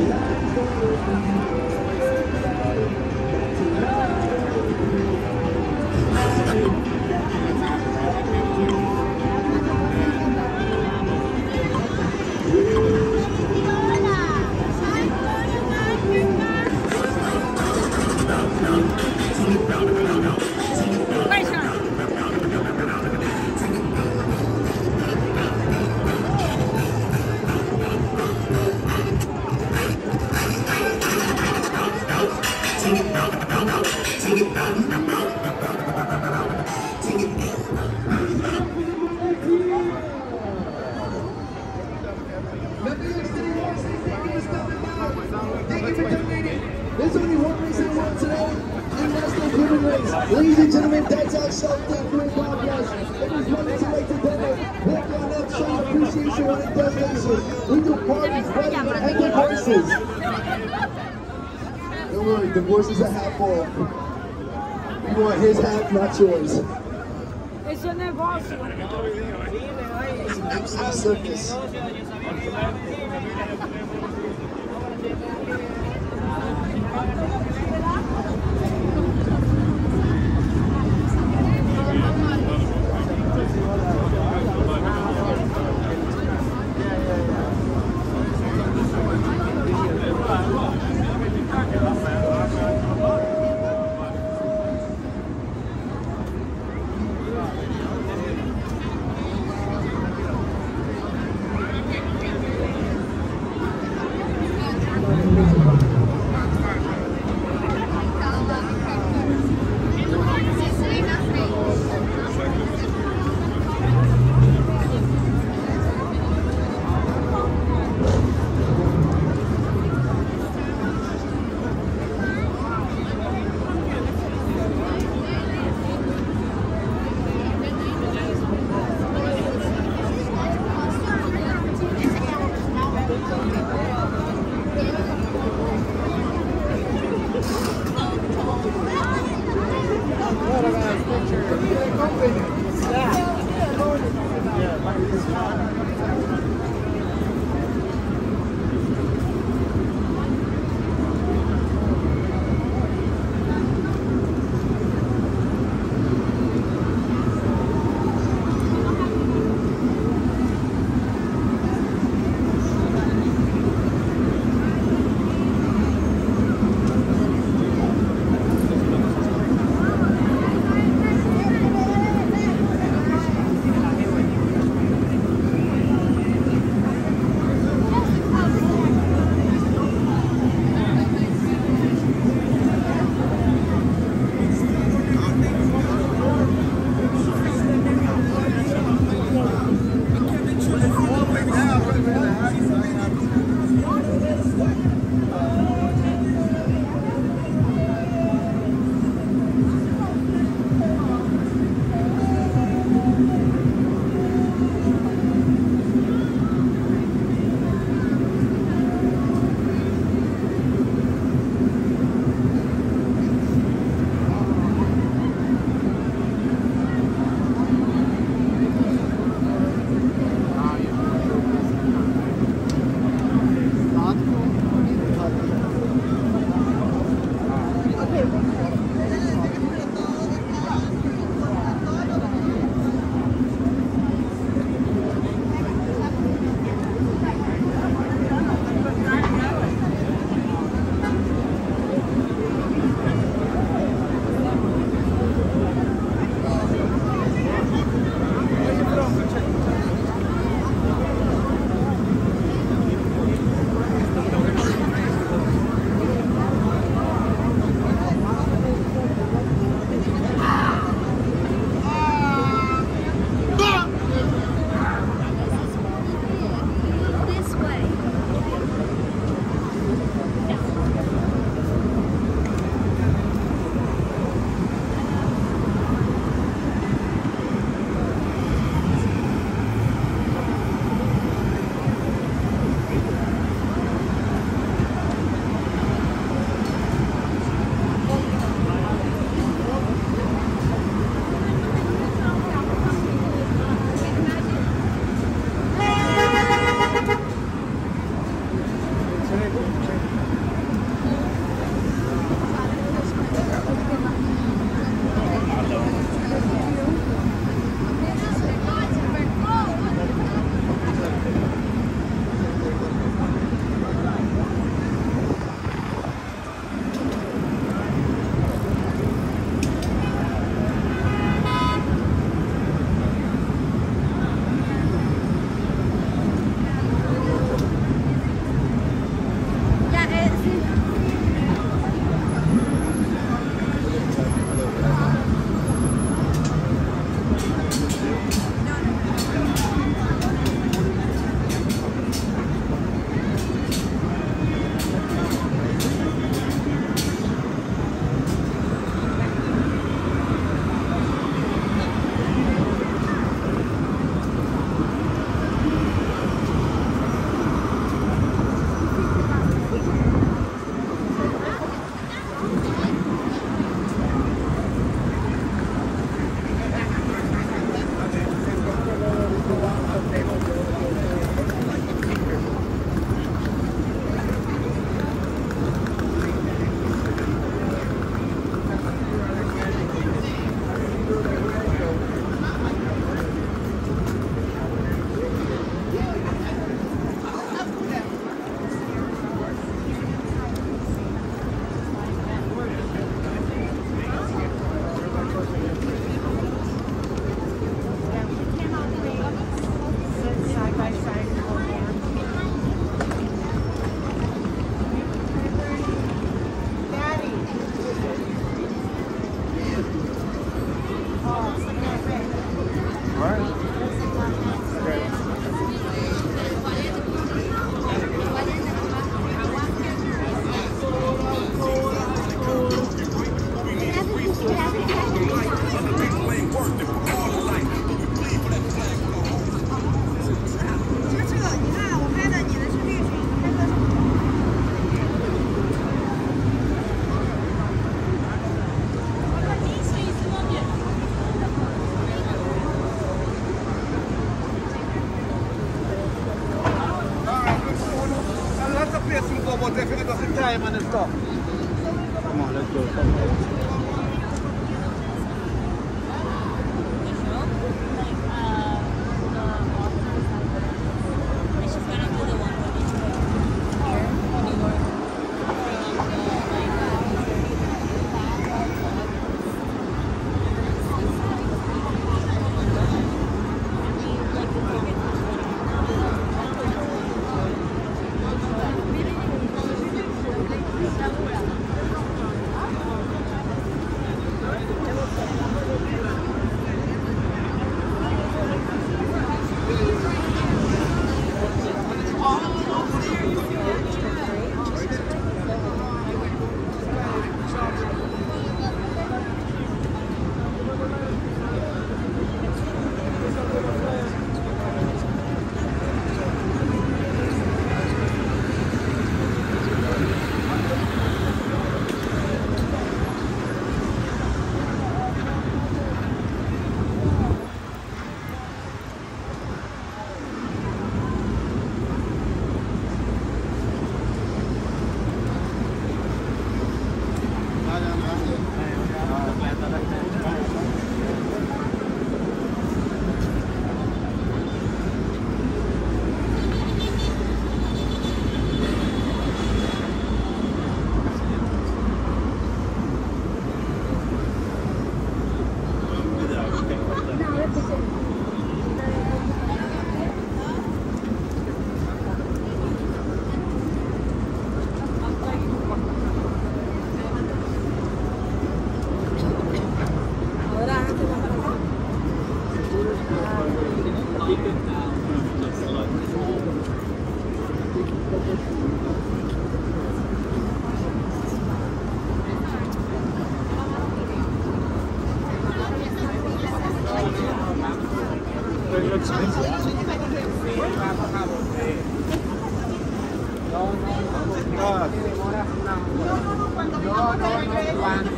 you. Don't worry, divorce is a half ball. You want his half, not yours. It's an negocio. It's an absolute circus.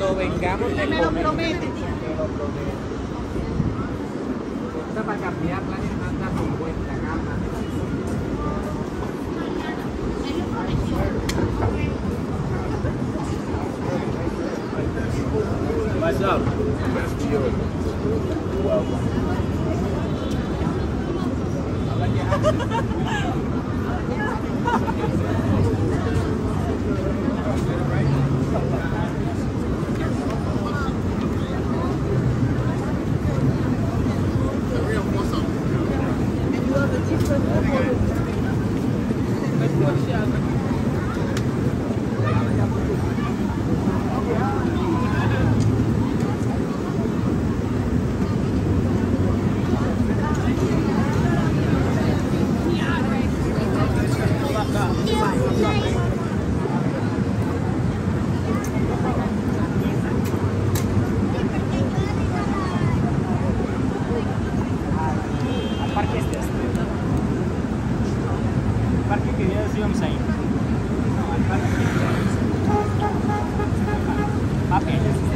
lo vengamos de me lo promete. Para cambiar. parque este. El parque que ya. No, parque que ya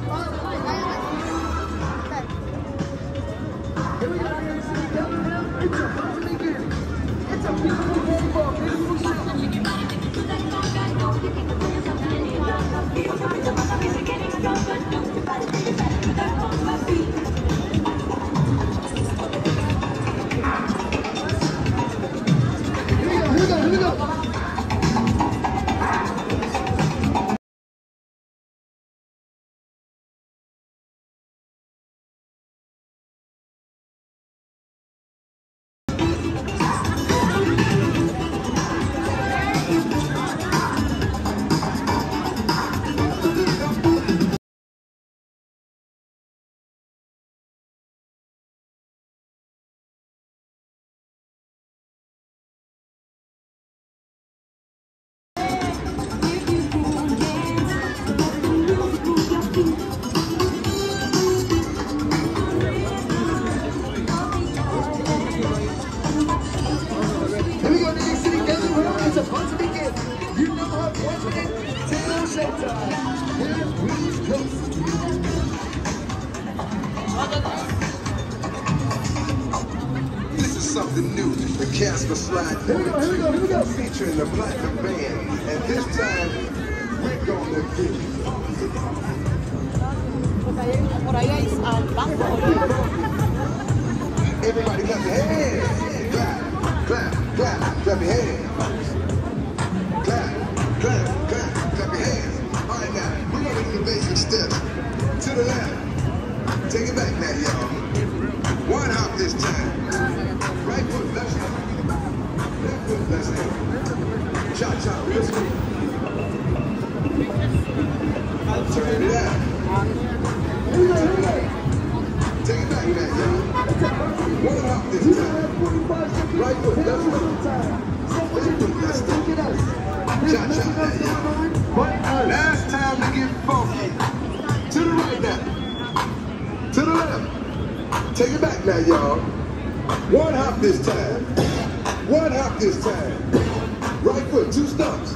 Para, para. featuring the black and Band. Last time to get funky. To the right now. To the left. Take it back now, y'all. One hop this time. One hop this time. Right foot, two stumps.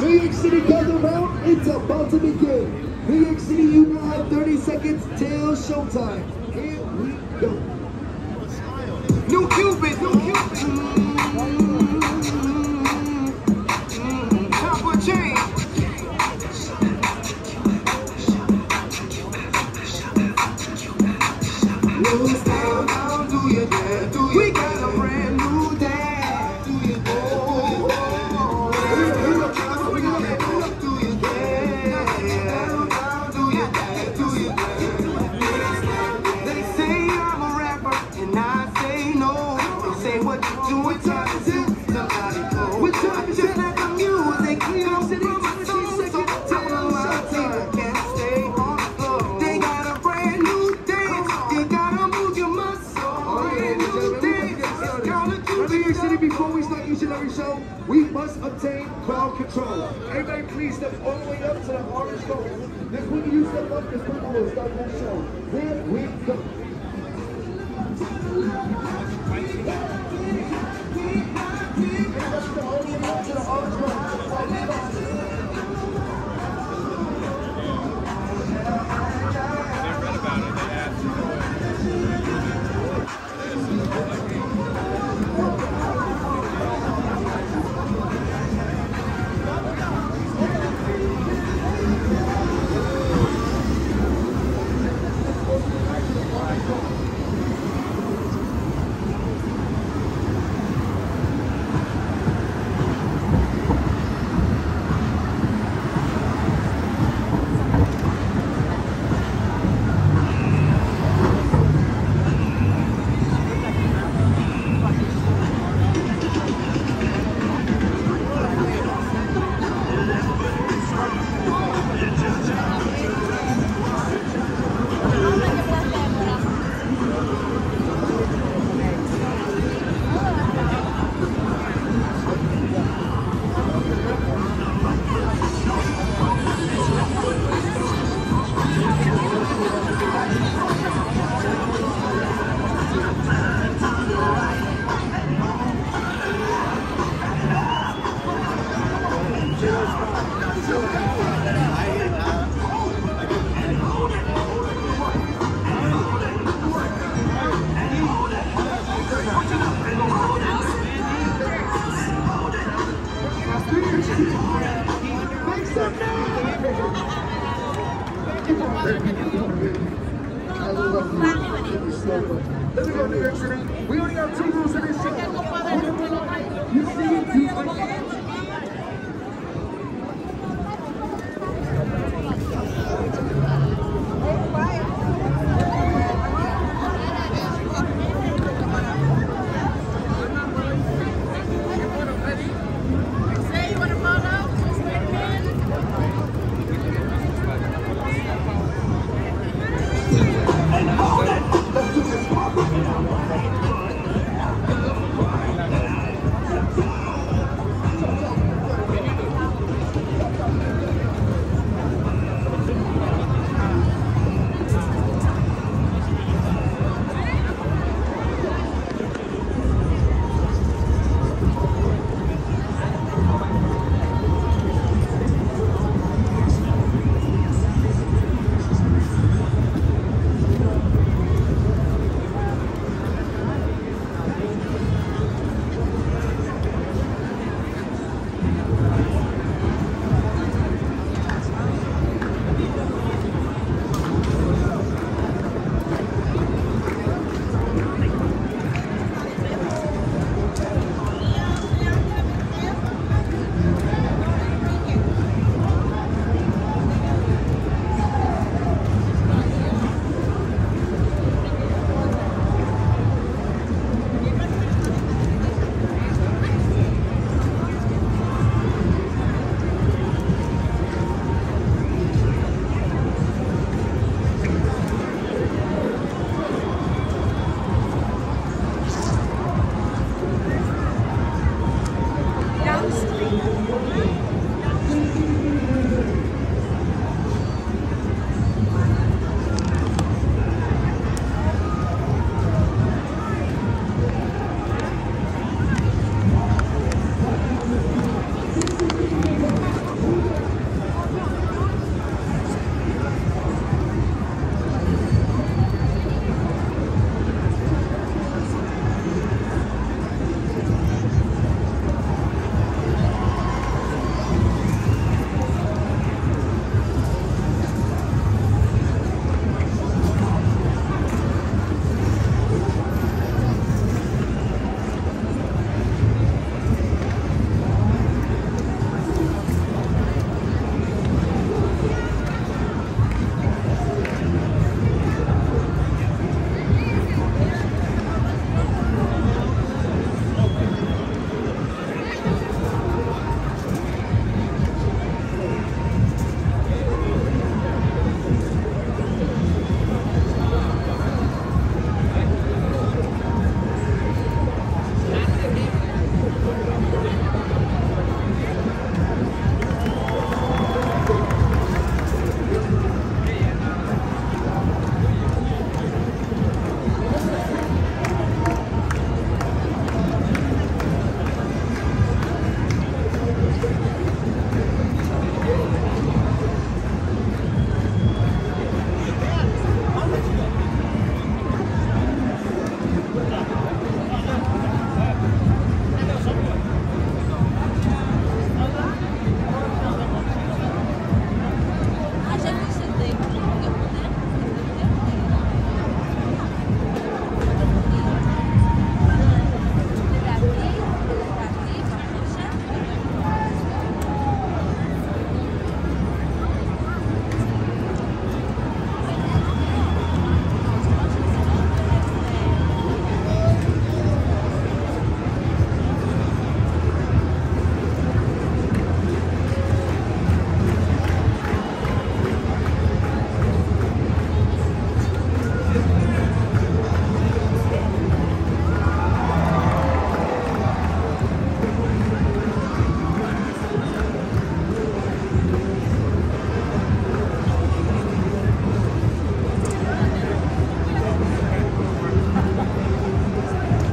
New York City Cousin Round, it's about to begin. New York City, you now have 30 seconds till showtime. Here we go. New Cupid, new Cupid. Everybody please step all the way up to the orange color. Then when you step up, this purple will start that show. Here we go.